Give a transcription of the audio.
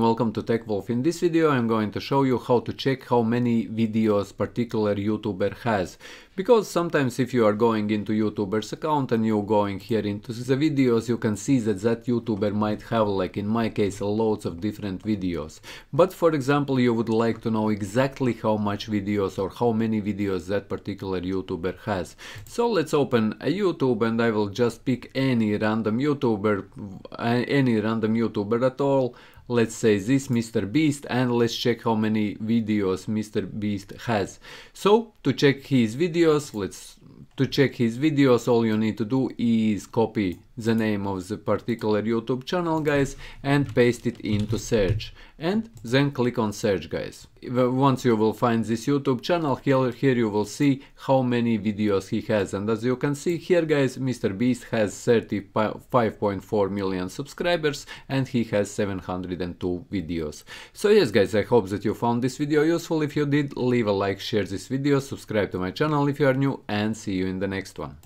Welcome to TechWolf. In this video I'm going to show you how to check how many videos particular YouTuber has. Because sometimes if you are going into YouTuber's account and you're going here into the videos you can see that that YouTuber might have like in my case loads of different videos. But for example you would like to know exactly how much videos or how many videos that particular YouTuber has. So let's open a YouTube and I will just pick any random YouTuber, any random YouTuber at all let's say this Mr. Beast and let's check how many videos Mr. Beast has. So to check his videos, let's to check his videos all you need to do is copy the name of the particular YouTube channel guys and paste it into search and then click on search guys. Once you will find this YouTube channel here, here you will see how many videos he has and as you can see here guys Mr. Beast has 35.4 million subscribers and he has 702 videos. So yes guys I hope that you found this video useful if you did leave a like share this video subscribe to my channel if you are new and see you in the next one.